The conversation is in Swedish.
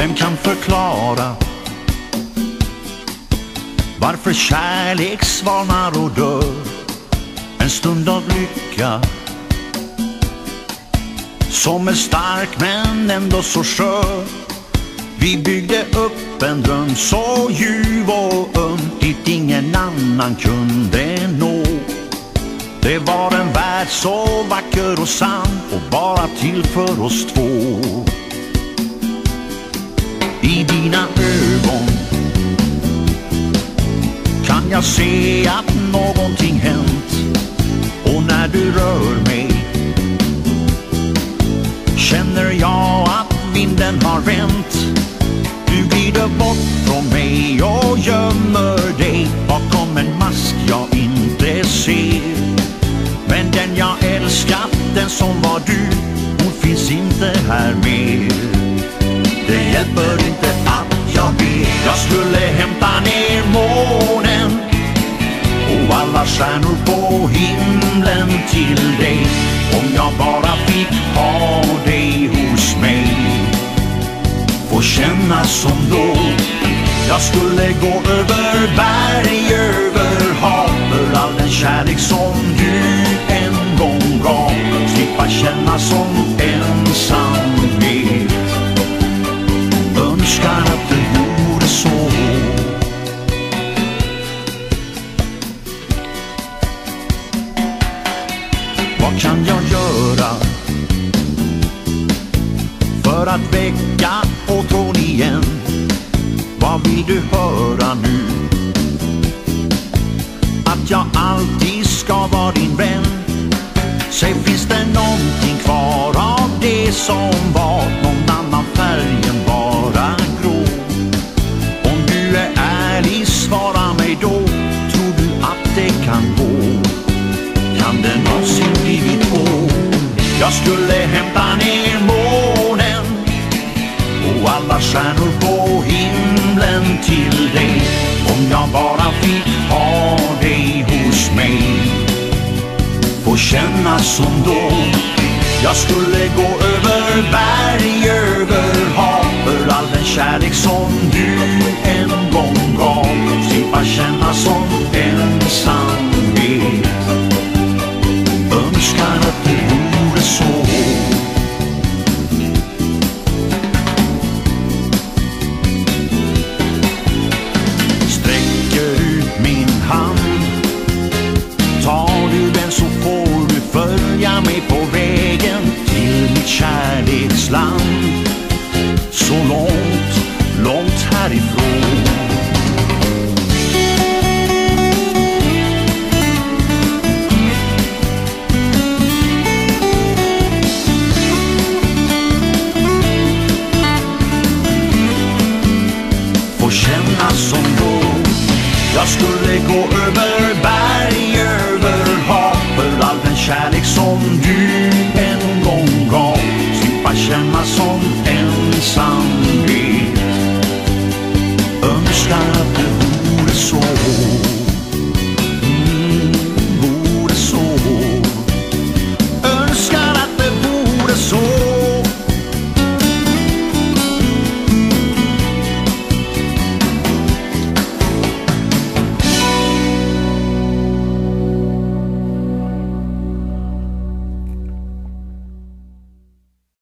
Vem kan förklara varför kärlek svalnar och dör? En stund av lycka som är stark men ändå så skör. Vi byggde upp en dröm så ljuv och öm dit ingen annan kunde nå. Det var en värld så vacker och sann och bara till för oss två. I ögon. Kan jag se att någonting hänt? Och när du rör mig känner jag att vinden har vänt. Du glider bort från mig och gömmer dig bakom en mask jag inte ser. Men den jag älskat, den som var du, hon finns inte här mer. Det hjälper inte. Till dig. Om jag bara fick ha dig hos mig. Få känna som då. Jag skulle gå över berg, över hav. För all den kärlek som du älskar. Kan jag göra för att väcka åtrån igen? Vad vill du höra nu? Att jag alltid ska vara din vän Säg, finns det någonting kvar av det som var Jag skulle hämta ner månen och alla stjärnor på himlen till dig om jag bara fick ha dig hos mig. Få känna som då jag skulle gå över berg, över hav för all den kärlek som du en gång Jag skulle gå över berg, över hav för all den kärlek som du